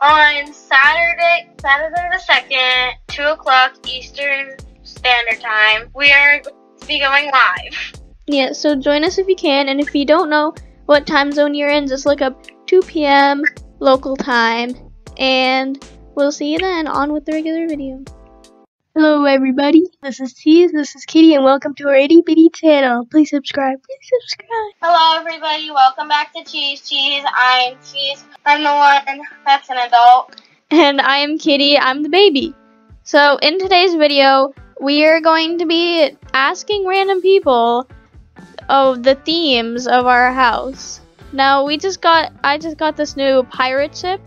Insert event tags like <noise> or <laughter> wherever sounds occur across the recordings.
on Saturday, Saturday the second, two o'clock Eastern Standard Time. We are going to be going live. Yeah, so join us if you can, and if you don't know what time zone you're in, just look up 2 p.m. local time, and we'll see you then. On with the regular video. Hello, everybody. This is Cheese. This is Kitty, and welcome to our itty bitty channel. Please subscribe. Please subscribe. Hello, everybody. Welcome back to Cheez Cheez. I'm Cheese. I'm the one that's an adult. And I am Kitty. I'm the baby. So, in today's video, we are going to be asking random people of the themes of our house. Now, we just got, I just got this new pirate ship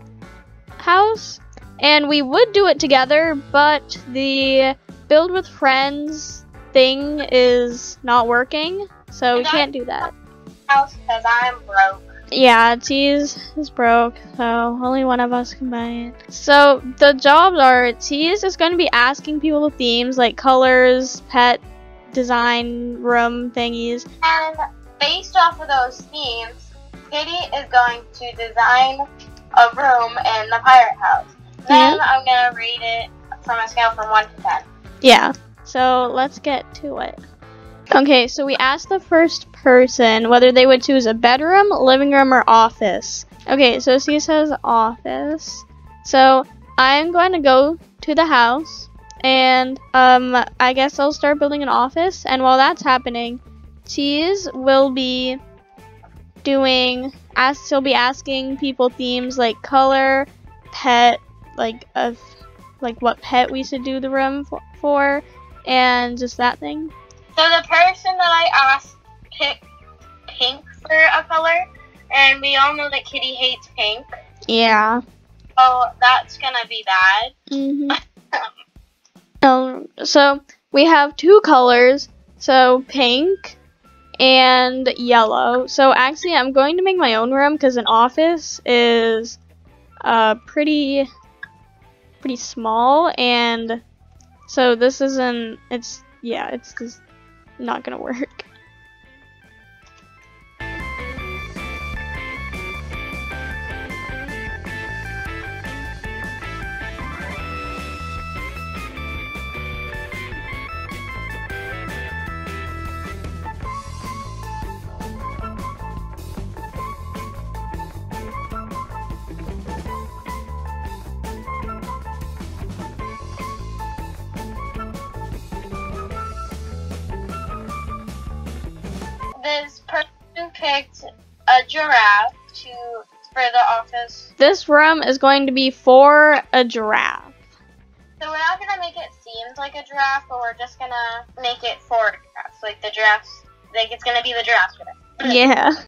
house, and we would do it together, but the build with friends thing is not working, so we can't do that. House because I'm broke. Yeah, Cheese is broke, so only one of us can buy it. So the jobs are Cheese is going to be asking people the themes like colors, pet, design, room thingies. And based off of those themes, Kitty is going to design a room in the pirate house. Then I'm gonna rate it from a scale from one to ten. Yeah. So let's get to it. Okay, so we asked the first person whether they would choose a bedroom, living room, or office. Okay, so she says office. So I'm going to go to the house and um I guess I'll start building an office and while that's happening, Cheese will be doing ask she'll be asking people themes like color, pet, like of like what pet we should do the room for, for and just that thing. So the person that I asked picked pink for a color, and we all know that Kitty hates pink. Yeah. So that's gonna be bad. hmm <laughs> um, so we have two colors, so pink and yellow. So actually, I'm going to make my own room because an office is uh pretty pretty small, and so this isn't. It's yeah, it's just not gonna work. <laughs> This person picked a giraffe to for the office. This room is going to be for a giraffe. So we're not gonna make it seem like a giraffe, but we're just gonna make it for giraffes. Like the giraffes, like it's gonna be the giraffe giraffe. Yeah.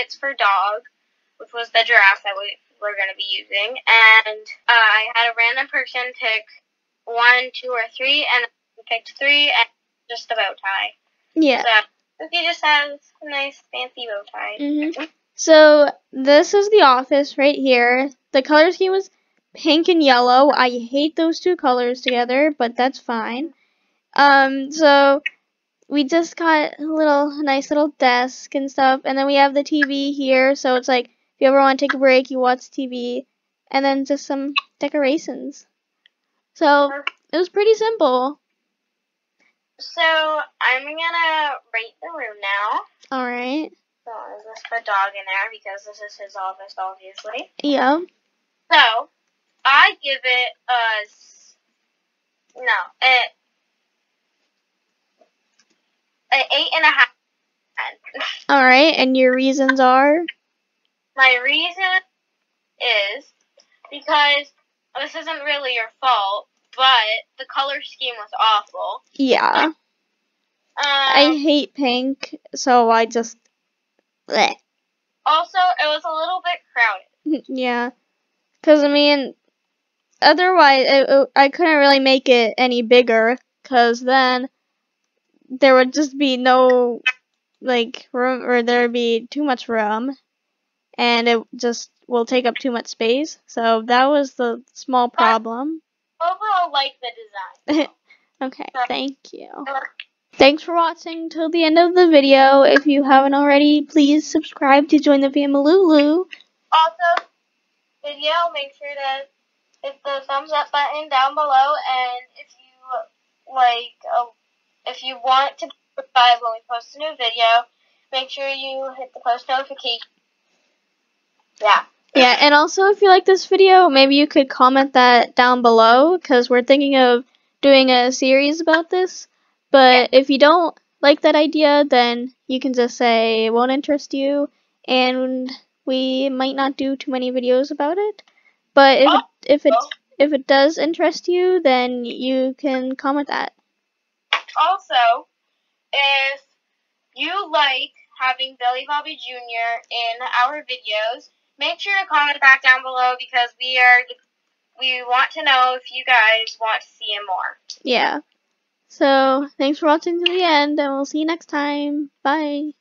Outfits for dog, which was the giraffe that we were gonna be using, and uh, I had a random person pick one, two, or three, and I picked three and just a bow tie. Yeah. So he just has a nice fancy bow tie. Mhm. So this is the office right here. The color scheme was pink and yellow. I hate those two colors together, but that's fine. Um, so we just got a little nice little desk and stuff, and then we have the TV here. So it's like if you ever want to take a break, you watch TV, and then just some decorations. So it was pretty simple. So I'm gonna rate the room now. All right. So is this the dog in there because this is his office, obviously. Yeah. So I give it a no, it an eight and a half. All right, And your reasons are? My reason is because this isn't really your fault, but the color scheme was awful. Yeah. Um, I hate pink, so I just. Bleh. also, it was a little bit crowded. <laughs> yeah. Because, I mean, otherwise, it, it- I couldn't really make it any bigger, because then there would just be no, like, room, or there would be too much room, and it just will take up too much space. So that was the small problem. Overall, like the design. <laughs> Okay, thank you. Thanks for watching till the end of the video. If you haven't already, please subscribe to join the famalooloo. Also, video, make sure to hit the thumbs up button down below, and if you like, uh, if you want to be notified when we post a new video, make sure you hit the post notification. Yeah. Yeah, and also if you like this video, maybe you could comment that down below because we're thinking of doing a series about this. But if you don't like that idea, then you can just say it won't interest you, and we might not do too many videos about it. But if it, if it if it does interest you, then you can comment that. Also, if you like having Billy Bobby Jr. in our videos, make sure to comment back down below because we are we want to know if you guys want to see him more. Yeah. So thanks for watching to the end, and we'll see you next time. Bye.